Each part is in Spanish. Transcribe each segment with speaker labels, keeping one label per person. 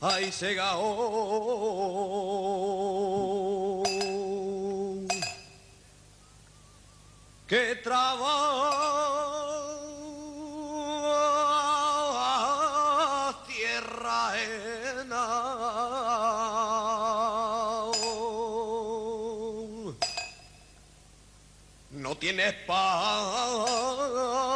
Speaker 1: Ay, Segao. Que trabaja tierra ajena. No tienes paz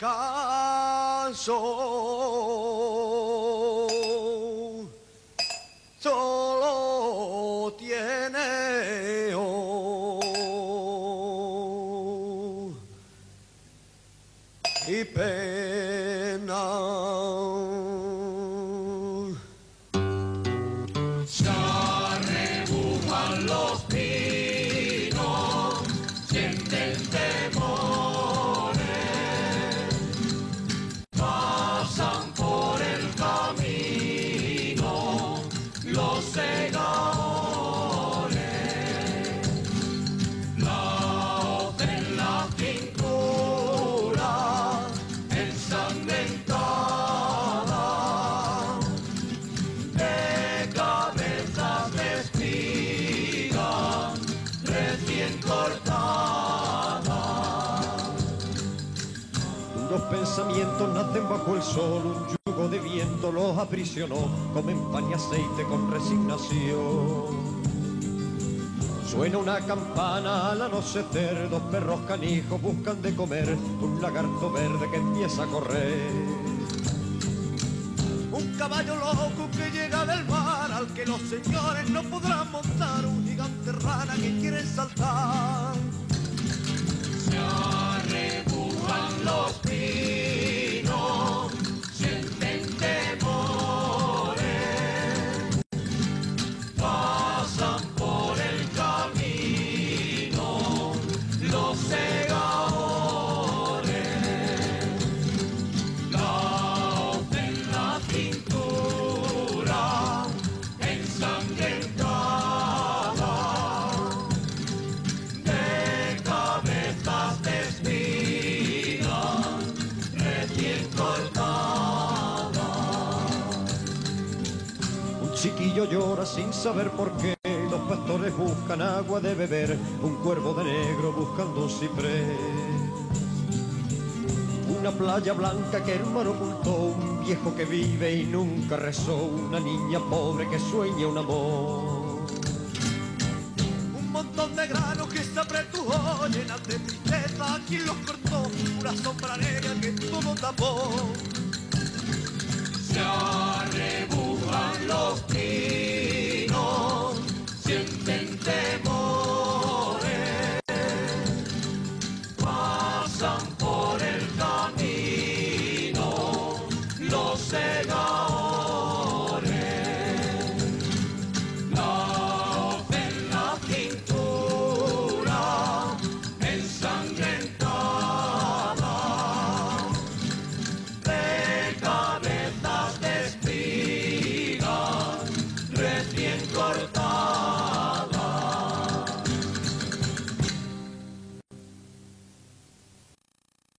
Speaker 1: descanso. Solo tiene oh, y pena.
Speaker 2: Pensamientos nacen bajo el sol, los aprisionó, comen pan y aceite con resignación. Suena una campana al anochecer, dos perros canijos buscan de comer, un lagarto verde que empieza a correr.
Speaker 1: Un caballo loco que llega del mar, al que los señores no podrán montar, un gigante rana que quiere saltar.
Speaker 2: Chiquillo llora sin saber por qué, los pastores buscan agua de beber, un cuervo de negro buscando ciprés. Una playa blanca que el mar ocultó, un viejo que vive y nunca rezó, una niña pobre que sueña un amor.
Speaker 1: Un montón de granos que se apretujó, llenas de tristeza, quien los cortó, una sombra negra que todo tapó.